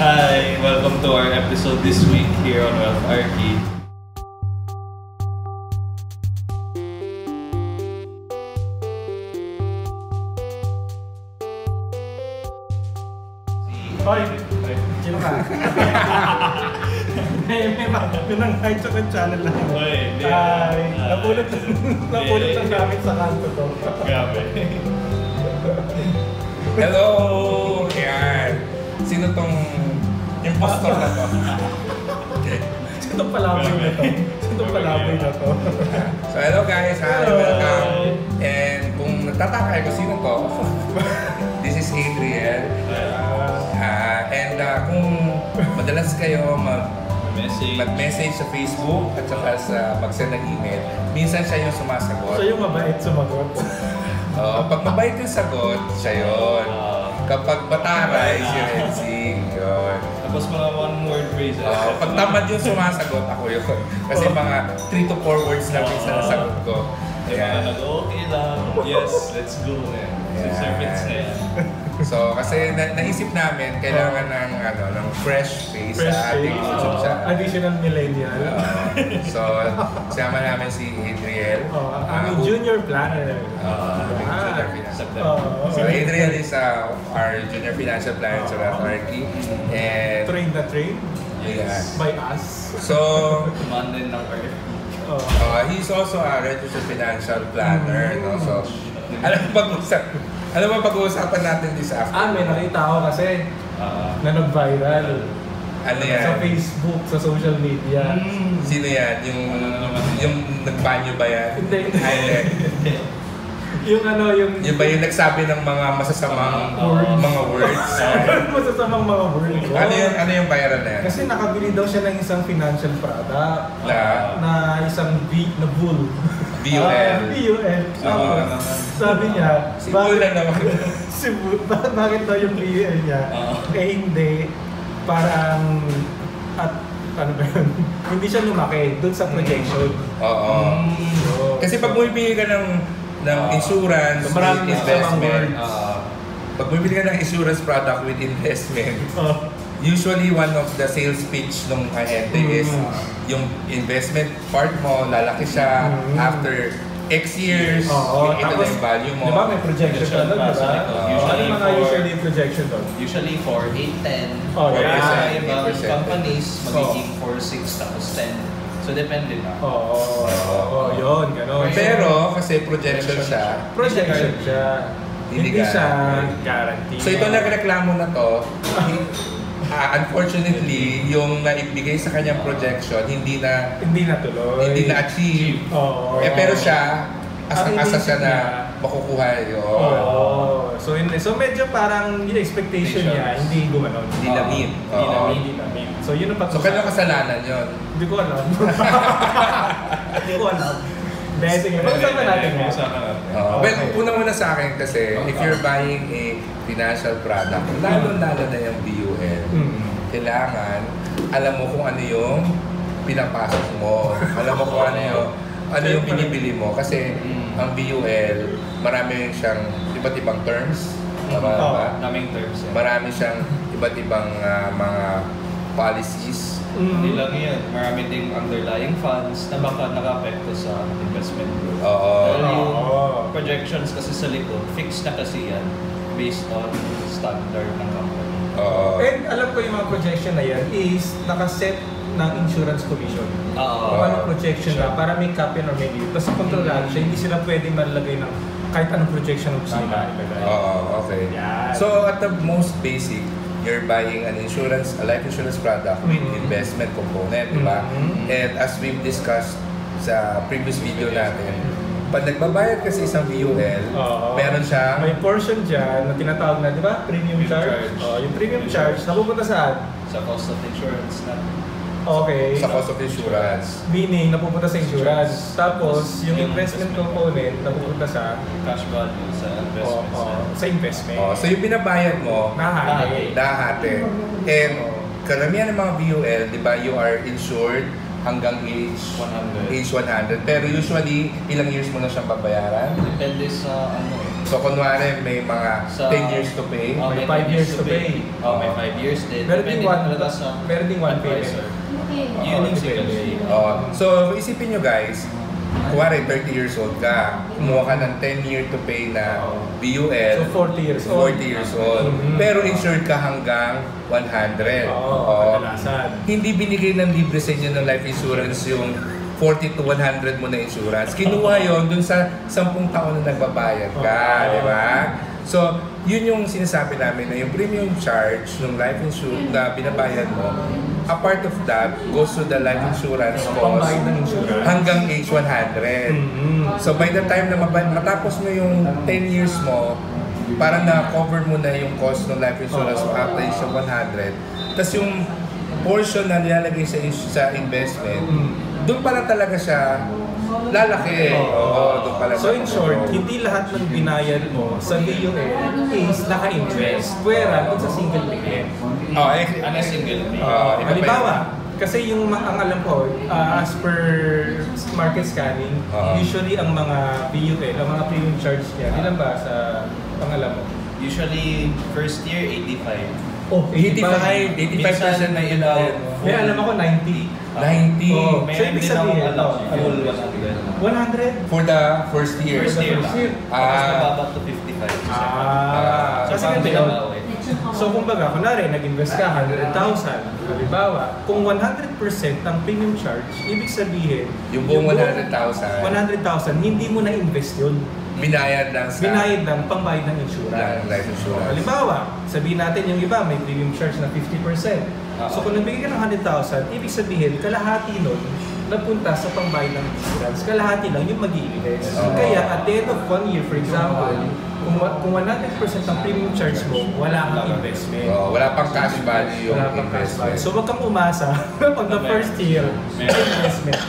Hi, welcome to our episode this week here on Wealth Arcade. Hoy! Sino ka? may, may, may nang hi sa channel lang. Hoy, hindi. Hi! Ah, Napulot, napulot lang namin sa kanto to. Grabe. Hello! Yan. Sino tong impostor na to? Sino palaboy na to? Sino palaboy na to? So hello guys, hi, Hello. welcome. And kung nagtataka kung sino to, this is Adriel. Ah, and ah, kung madalas kayo mag Message. mag-message sa Facebook at saka sa mag-send ng email, minsan siya yung sumasagot. So yung mabait sumagot. Oo, pag mabait yung sagot, siya yun. Ah, Kapag bataray, si Renzi. Yun. tapos mga one word phrases. Oo, pag tamad yung sumasagot, ako yun. Kasi mga 3 to 4 words lang yung nasagot ko. Yung mga nag-okay lang. Yes, let's go na. Yeah. Minutes na yan. So, kasi na- naisip namin, kailangan ng, ano, ng fresh face Fresh sa ating face. YouTube Oo. channel. Additional millennial. Oo. so, sama namin si Adriel. Oh, Ah, ang who- junior planner. Ah, aming Ah. junior financial September. Oo. So, Adriel is uh, our junior financial planner sa Arcade. And, Train na train yeah. by us. So, din ng RFP. Oh. Uh, he's also a registered financial planner, no? So, alam mo pag-usap, alam mo pag-uusapan natin this Ah, afternoon? may nakita ako kasi Ah, na nag-viral. Ano Sa yan? Facebook, sa social media. Sino yan? Yung, yung nagbanyo ba yan? Hindi. Ay, hindi. Yung ano, yung... Yung ba yung nagsabi ng mga masasamang Words. mga words? Masasamang mga words. ano yung, ano yung viral na yan? Kasi nakabili daw siya ng isang financial product Na na isang V na bull. VUL. Ah. Oo. Tapos, sabi niya, Si Bull lang naman. si bakit daw yung VUL niya? Oo. Eh hindi, parang at ano ba yun? hindi siya lumaki dun sa projection. Oo. So, Kasi pag bumibili ka ng ng Ah. insurance So, marami investment, ah, pag bumibili ka ng insurance product with investment, oh, Usually, one of the sales pitch nung ahente Mm. is yung investment part mo, lalaki siya Mm. after X years, Oo, ito na tapos, yung value mo. di ba may projection ka doon, di ba? Oo, Usually ano yung mga for- usually yung projection doon? usually for 8, 10. Oh, yeah. sa 8%, ibang 8%. companies, magiging for 6 tapos 10. So, depende na. Oo, oh, yun, gano'n. Pero, kasi projection siya, projection siya. Hindi Hindi, siya guarantee. guarantee. so ito nagreklamo na to, ah, unfortunately, yung naibigay sa kanyang projection, hindi na Hindi natuloy. hindi na-achieve. Oo. Eh, pero siya, Ang asang-asa inisip siya na niya, makukuha yun. Oo. So, hindi. So, medyo parang yung expectation niya, hindi gumanon. Hindi na meet. Hindi na Oo. hindi na meet. So, yun ang So, pag kanya kasalanan yun. Hindi ko alam. Hindi ko alam. Hindi, sige. Pag-usapan natin. Pag-usapan natin. Uh, Okay. Well, una muna sa akin kasi if you're buying a financial product, lalo-lalo na yung BUL, Mm. kailangan alam mo kung ano yung pinapasok mo. alam mo kung ano yung ano yung binibili mo kasi Mm. ang BUL, marami siyang iba't ibang terms. Tama Oo. ba? Daming terms yan. Marami siyang iba't ibang ah, mga policies. Hindi Mm. lang yan. Marami ding underlying funds na baka nakapekto sa investment growth. Oo. Dahil yung projections kasi sa likod, fixed na kasi yan based on standard ng company. Oo. And alam ko yung mga projection na yan is nakaset ng insurance commission. Oo. Kung anong projection na, para may cap yan or may limit. Tapos kontrolado siya, hindi sila pwedeng malagay ng kahit anong projection ng ilagay. Oo, okay. Yan. So at the most basic, you're buying an insurance, a life insurance product with Mhm. investment component, di ba? Mhm. And as we've discussed sa previous video natin, pag nagbabayad kasi isang VUL, Oo. meron siyang May portion dyan na tinatawag na, di ba? Premium Premium charge. charge. Oh, yung premium charge, napupunta saan? Sa cost of insurance na. Okay. sa cost of insurance. Meaning, napupunta sa insurance. Tapos, yung Yung investment investment. component, napupunta sa Cash value sa oh, investments. oh, na. sa investment. Oh, so yung binabayad mo, Nahati. lahati. And karamihan ng mga VUL, di ba, you are insured hanggang age 100. age 100. Pero usually, ilang years mo na siyang babayaran? Depende sa ano, So kunwari may mga Sa- 10 years to pay. Oh, May may five 10 years to pay. Oh, may 5 years din. Meron Depende ding one- talaga sa meron ding one advisor. Okay. Yun yung depende. pay. Oh, so isipin nyo guys, kuwari 30 years old ka, kumuha ka ng 10 year to pay na BUL. So 40 years old. 40 years old. Mhm. Pero insured ka hanggang 100. Oo, Oo. kadalasan. Hindi binigay ng libre sa inyo ng life insurance yung 40 to 100 mo na insurance. Kinuha yon dun sa 10 taon na nagbabayad ka, di ba? So, yun yung sinasabi namin na yung premium charge ng life insurance na binabayad mo, a part of that goes to the life insurance cost hanggang age 100. Mhm. So by the time na matapos mo yung 10 years mo, parang na-cover mo na yung cost ng life insurance mo after age of 100. Tapos yung portion na nilalagay sa, sa investment, Mm. doon pa lang talaga siya lalaki. Oo, doon pa lang So in short, hindi lahat ng binayad mo sa BUL is naka-invest. Pwera dun sa single pay. Oh, eh, Ano single iba pa Halimbawa, kasi yung ang alam ko, ah, as per market scanning, Ah. usually ang mga BUL, ang mga premium charge niya, ilan ba sa pangalam mo? Usually, first year, 85. Oh, 85, 85% na ibaw. May alam ako 90. 90 Oh. May So, ibig sabihin, full ano? 100. 100? for the first year. First year First year. Tapos Ah. nababa to 55. sa second. Ah, So, kasi parang ganito. binabawi. So kumbaga, kunwari, nag-invest ka 100,000, halimbawa, kung 100% ang premium charge, ibig sabihin, Yung buong 100,000. 100,000, hindi mo na-invest yun. Binayad lang sa Binayad lang pangbayad ng ng insurance. life insurance. Halimbawa, sabihin natin yung iba, may premium charge na 50%. So Oo. kung nagbigay ka ng 100,000, ibig sabihin, kalahati nun, napunta sa pangbayad ng insurance. Kalahati lang yung mag invest. Kaya at the end of one year, for example, kung, kung 100% ang premium charge mo, wala kang investment. Oh, wala pang cash value yung Wala pang cash value. investment. So wag kang umasa on the first year, may investment.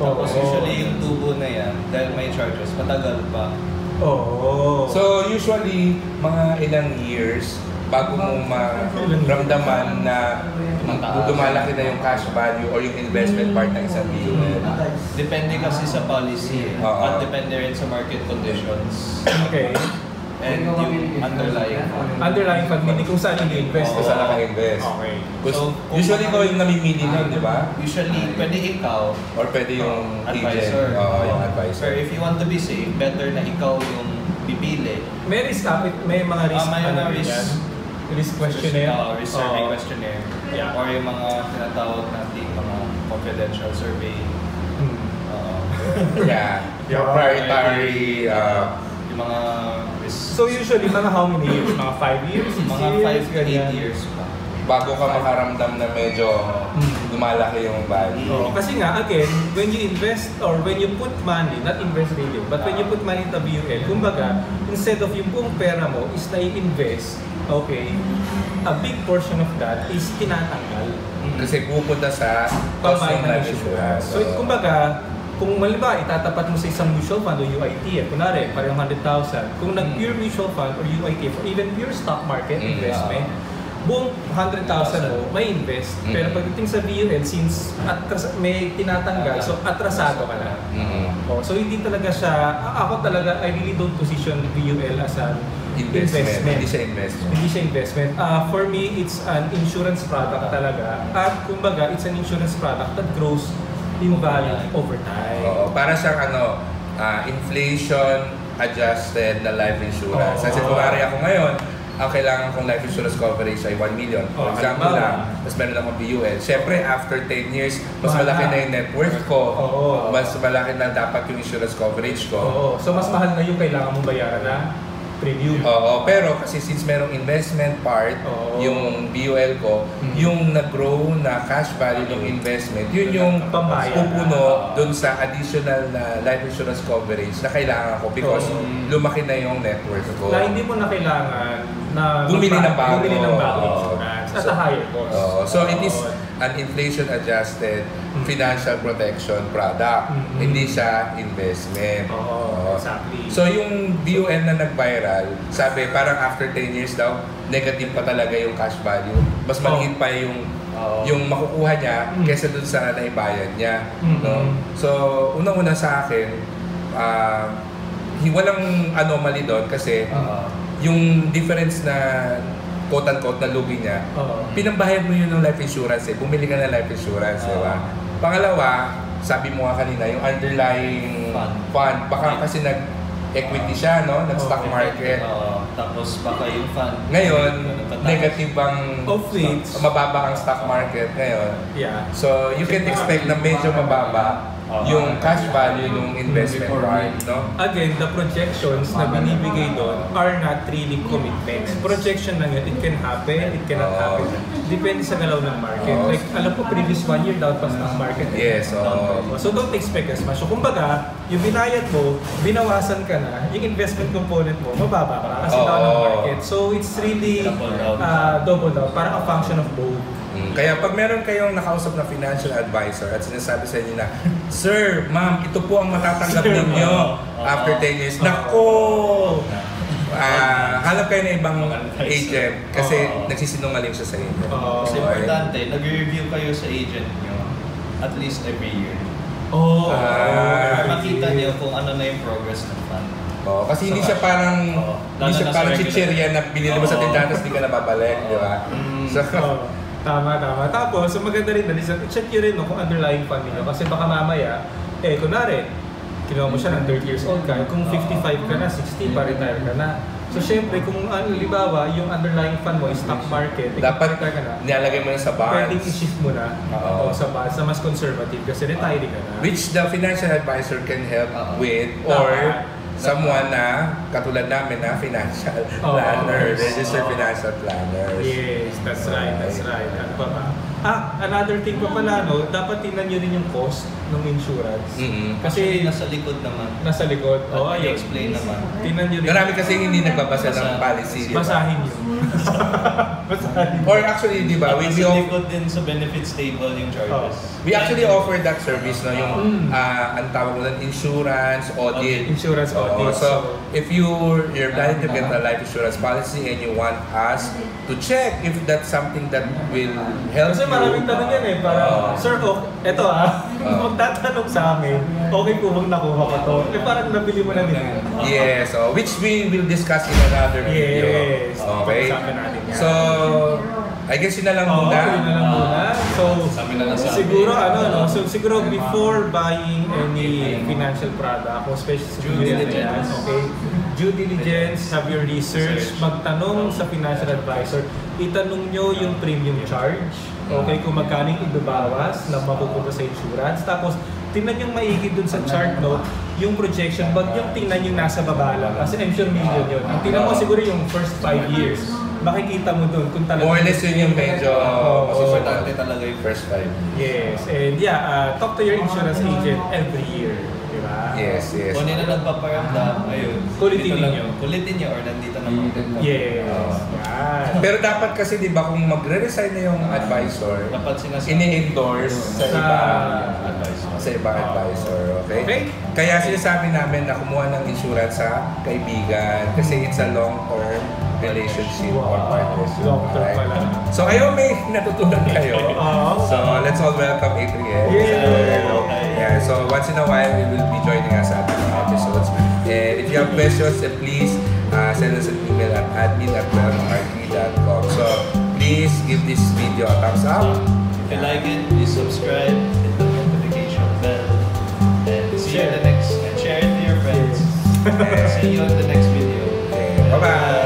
Oo. Tapos usually yung tubo na yan, dahil may charges, matagal pa. Oo. So usually mga ilang years bago mo maramdaman na Tumataas. dumalaki na yung cash value or yung investment part ng isang BUL. Depende kasi sa policy eh. Oo. At depende rin sa market conditions. okay. And yung underlying fund. Underlying fund, meaning kung saan ini-invest. Kung saan naka-invest. Okay. So, kung- usually ikaw yung namimili nun, di ba? Usually, pwede ikaw, Or pwede yung advisor. agent. Oo, yung advisor. Pero if you want to be safe, better na ikaw yung pipili. May risk appet, may mga risk. Ah, may mga ano risk. yan? Risk questionnaire. Uh, risk survey Oo. questionnaire. Yeah. Or yung mga tinatawag natin mga confidential survey. Hmm. Uh, Yeah. Yeah. Proprietary. uh, yung mga risk. So usually, mga how many years? Mga 5 years? mga years, 5 to 8 ganyan. years pa. bago ka makaramdam na medyo Hmm. lumalaki yung value. Oo, kasi nga, again, when you invest or when you put money, not invest really, but when you put money into BUL, kumbaga, instead of yung buong pera mo is na-invest, okay, a big portion of that is tinatanggal. Kasi pupunta sa cost ng ng life insurance. So, kumbaga, kung maliba, itatapat mo sa isang mutual fund o UIT, eh, kunwari, parang 100,000. Kung nag-pure mutual fund or UIT, or even pure stock market Mm, investment, buong 100,000 mo, may invest. Mm. Pero pagdating sa BUL, since atras, may tinatanggal, so atrasado ka na. Mhm. Oh, so hindi talaga siya, ako talaga, I really don't position BUL as an Investment. investment. Hindi siya investment. Hindi siya investment. Ah, for me, it's an insurance product talaga. At kumbaga, it's an insurance product that grows in value over time. Oo, para siyang ano, ah, inflation adjusted na life insurance. Oo. Kasi kung ako ngayon, ang kailangan kong life insurance coverage ay 1 million. For Oo, example halimbawa. lang, tapos meron akong BUL. Siyempre, after 10 years, mas Mahal malaki na. na yung net worth ko. Oo. Mas malaki na dapat yung insurance coverage ko. Oo. So, mas mahal na yung kailangan mong bayaran na premium. Oo, pero kasi since merong investment part, Oo. yung BUL ko, Mhm. yung nag-grow na cash value ng investment, yun yung Pambayad. pupuno dun sa additional na life insurance coverage na kailangan ko because Oo. lumaki na yung net worth ko. Na hindi mo na kailangan na Bumili ng bago. Bumili ng bago Oo. insurance at So- a higher cost. Oo. so it is an inflation-adjusted Mhm. financial protection product. Mhm. Hindi siya investment. Oo, exactly. So yung BUL na nag-viral, sabi parang after 10 years daw, negative pa talaga yung cash value. Mas maliit pa yung Oo. yung makukuha niya Mm. kesa dun sa naibayad niya. Mm. No? So, unang-una sa akin, hi- walang anomaly doon kasi Oo. yung difference na quote-unquote na lugi niya, Oo. pinambayad mo yun ng life insurance eh. Bumili ka ng life insurance, di ba? Pangalawa, sabi mo nga kanina, yung underlying Fund. fund, baka kasi nag-equity siya, no? Nag-stock Okay. market. Oo. tapos baka yung fund. Ngayon, negative ang Of mababa ang stock market ngayon. Yeah. So, you can expect na medyo mababa yung cash value ng investment part, no? Again, the projections na binibigay doon are not really commitments. Projection lang yun. It can happen, it cannot Oo. happen. Depende sa galaw ng market. Oo. Like, alam ko, previous one year, down pa stock market. Yes, oo. So don't expect as much. So kumbaga, yung binayad mo, binawasan ka na, yung investment component mo, mababa ka kasi down ang market. So it's really uh, double down. Parang a function of both. Mm, Kaya pag meron kayong nakausap na financial advisor at sinasabi sa inyo na, Sir, ma'am, ito po ang matatanggap Sir, ninyo oo. after 10 years. Nako! Ah, hanap kayo ng ibang agent kasi Oo. nagsisinungaling siya sa inyo. Oo. Kasi Okay. importante, nag-review kayo sa agent nyo at least every year. Oh, Ah. Para makita niyo kung ano na yung progress ng fund. Oo, kasi hindi siya parang Oo. hindi siya sa parang chichirya na binili mo sa Oo. tindahan tapos hindi ka na babalik, di ba? Mm. So, Oh, tama, tama. Tapos, so maganda rin na, listen, check nyo rin no, kung underlying fund niyo. Kasi baka mamaya, eh, kunwari, kinuha mo siya ng 30 years old ka, kung 55 ka na, 60 pa, retire ka na. So, syempre, kung ano, libawa, yung underlying fund mo is stock market, eh, dapat ka na, nilalagay mo na sa bonds. i-shift mo na Oo. o sa bonds na mas conservative kasi retire ka na. Which the financial advisor can help with or Tama. Someone na katulad namin na financial Oo. planner, Yes. registered Oo. financial planners. Yes, that's right, that's right. Ano pa ba? Ah, another thing pa pala, no, dapat tingnan nyo rin yung cost ng insurance. Mm-mm. Kasi Kasi nasa likod naman. nasa likod. Oh, ayun. i-explain naman. Tingnan nyo rin. Marami kasi hindi nagbabasa ng policy. Basahin nyo. Basahin. Or actually, di ba, we, off- likod din sa benefits table yung charges. we actually offer that service, no, yung, Mm. ah, ang tawag mo insurance, audit. Insurance Oo, audit. so, if you're, you're planning to get a life insurance policy and you want us to check if that's something that will help Kasi you. maraming tanong yan eh. Parang, Oo. sir, oh, eto ah, Oo. magtatanong sa amin, okay po bang nakuha ko to? Eh parang nabili mo na din. Yes, so which we will discuss in another video. Yes. Okay. Pag-usapan natin yan. So, I guess yun na lang Oo, muna. yun na lang muna. So, siguro ano, no? So, siguro before buying any financial product, especially sa Due diligence. okay? Due diligence, have your research, magtanong sa financial advisor, itanong nyo yung premium charge, okay? Kung magkano yung ibabawas na mapupunta sa insurance. Tapos, tingnan yung maigi dun sa chart note, yung projection, wag yung tingnan yung nasa baba lang. Kasi I'm sure million yun. Ang tingnan mo siguro yung first five years. Makikita mo dun kung talaga. More or less yun yung medyo Oo. masusunod. Importante talaga yung First five. Yes, and yeah, uh, talk to your insurance agent every year, di ba? Yes, yes. Kung na nagpaparamdam, ayun. Kulitin ninyo. Kulitin niyo or nandito naman. Yes, Oo. yan. Pero dapat kasi, di ba, kung magre-resign na yung advisor, Dapat sinasabi. ini-endorse sa Sa iba advisor. sa ibang advisor, okay? Okay. Kaya sinasabi namin na kumuha ng insurance sa kaibigan kasi it's a long-term relationship or Wow. partnership. Long-term alright? pala. So ayaw may natutunan kayo. So let's all welcome Adrienne. Yay! Hello. Yeah, so once in a while, we will be joining us at mga episodes. And if you have questions, then please uh, send us an email at admin at wellmark.com. So please give this video a thumbs up. If you like it, please subscribe, hit the notification bell, and see you in the next, and share it to your friends. And see you in the next video. Okay, bye-bye.